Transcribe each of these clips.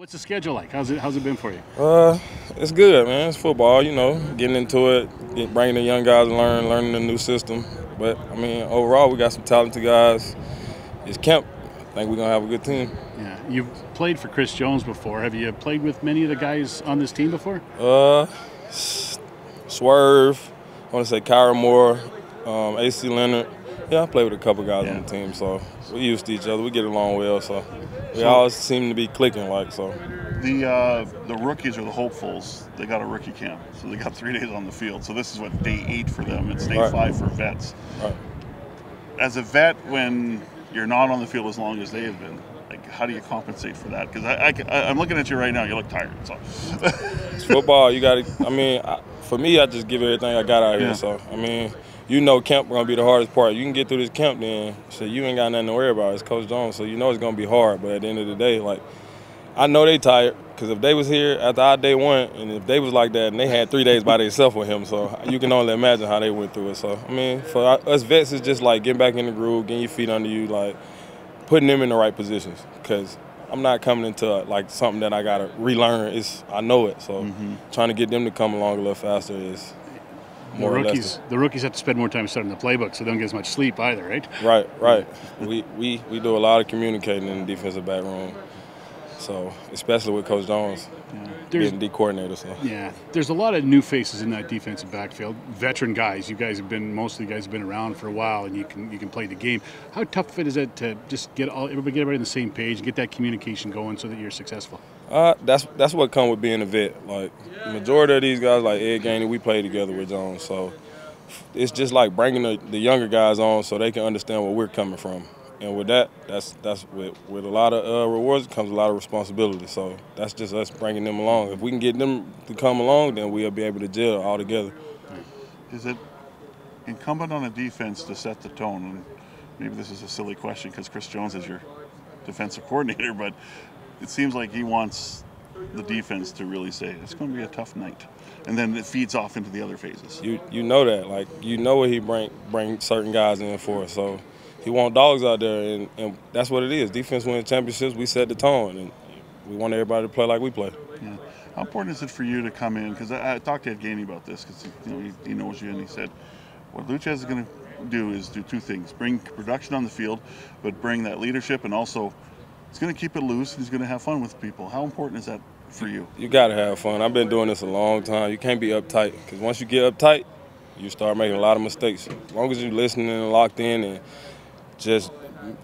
What's the schedule like? How's it How's it been for you? Uh, it's good, man. It's football, you know, getting into it, bringing the young guys to learn, learning the new system. But I mean, overall, we got some talented guys. It's camp. I think we're gonna have a good team. Yeah, you've played for Chris Jones before. Have you played with many of the guys on this team before? Uh, Swerve. I want to say Kyra Moore, um, AC Leonard. Yeah, I play with a couple guys yeah. on the team, so we used to each other. We get along well, so we so, always seem to be clicking like so. The uh, the rookies or the hopefuls, they got a rookie camp, so they got three days on the field. So this is what day eight for them. It's day right. five for vets. Right. As a vet, when you're not on the field as long as they have been, like how do you compensate for that? Because I, I, am looking at you right now. You look tired. So it's football. You got to. I mean, I, for me, I just give everything I got out yeah. here. So I mean you know camp gonna be the hardest part. You can get through this camp, then so you ain't got nothing to worry about. It's Coach Jones, so you know it's gonna be hard. But at the end of the day, like I know they tired because if they was here after our day one, and if they was like that, and they had three days by themselves with him, so you can only imagine how they went through it. So I mean, for us vets, it's just like getting back in the groove, getting your feet under you, like putting them in the right positions because. I'm not coming into like something that I gotta relearn. It's I know it, so mm-hmm. trying to get them to come along a little faster is the rookies, the rookies have to spend more time studying the playbook, so they don't get as much sleep either, right? Right, right. we, we we do a lot of communicating in the defensive back room. So, especially with Coach Jones yeah. being the coordinator. So. Yeah, there's a lot of new faces in that defensive backfield. Veteran guys. You guys have been most of the guys have been around for a while, and you can you can play the game. How tough it is it to just get all everybody get everybody on the same page and get that communication going so that you're successful? Uh, that's that's what come with being a vet. Like majority of these guys, like Ed Gainey, we play together with Jones, so it's just like bringing the, the younger guys on so they can understand where we're coming from and with that, that's that's with, with a lot of uh, rewards comes a lot of responsibility. So that's just us bringing them along. If we can get them to come along, then we'll be able to gel all together. Is it incumbent on a defense to set the tone? And maybe this is a silly question because Chris Jones is your defensive coordinator, but it seems like he wants the defense to really say it's going to be a tough night, and then it feeds off into the other phases. You you know that, like you know what he bring bring certain guys in for, so he want dogs out there, and, and that's what it is. Defense wins championships. We set the tone, and we want everybody to play like we play. Yeah. How important is it for you to come in? Because I, I, talked to Ed Gainey about this, because you know, he, he, knows you, and he said what Lucha is going to do is do two things: bring production on the field, but bring that leadership, and also he's going to keep it loose. He's going to have fun with people. How important is that for you? You got to have fun. I've been doing this a long time. You can't be uptight, because once you get uptight, you start making a lot of mistakes. As long as you're listening and locked in and just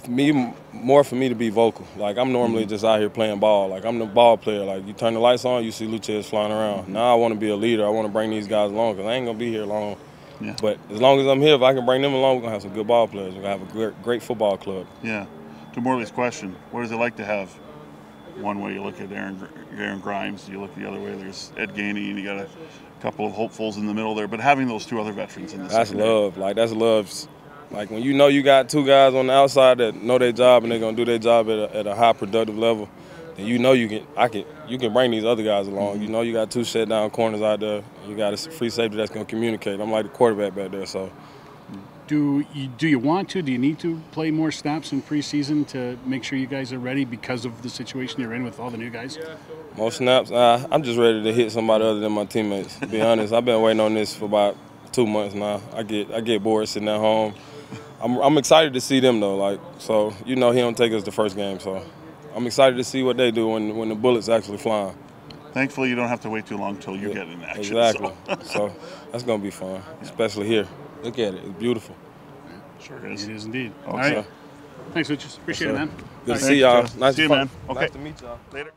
me more for me to be vocal. Like I'm normally mm-hmm. just out here playing ball. Like I'm the ball player. Like you turn the lights on, you see Loucheiz flying around. Mm-hmm. Now I want to be a leader. I want to bring these guys along because I ain't gonna be here long. Yeah. But as long as I'm here, if I can bring them along, we're gonna have some good ball players. We're gonna have a great, great football club. Yeah. To Morley's question, what is it like to have one way you look at Aaron, Aaron Grymes, you look the other way. There's Ed Gainey, and you got a couple of hopefuls in the middle there. But having those two other veterans in this, that's love. Like that's love like when you know you got two guys on the outside that know their job and they're gonna do their job at a, at a high productive level, then you know you can I can you can bring these other guys along. Mm-hmm. You know you got two shut down corners out there. You got a free safety that's gonna communicate. I'm like the quarterback back there, so. Do you do you want to? Do you need to play more snaps in preseason to make sure you guys are ready because of the situation you're in with all the new guys? More snaps. Uh, I'm just ready to hit somebody other than my teammates. To be honest, I've been waiting on this for about two months now. I get I get bored sitting at home. I'm, I'm excited to see them though. Like so, you know, he don't take us the first game, so I'm excited to see what they do when when the bullets actually flying. Thankfully, you don't have to wait too long until you yeah, get in action. Exactly. So, so that's gonna be fun, especially here. Look at it; it's beautiful. Sure is. It is indeed. All right. Thanks, Richard. Appreciate yes, it, man. Good to see y'all. Nice see you, man. Okay. Nice to meet y'all. Later.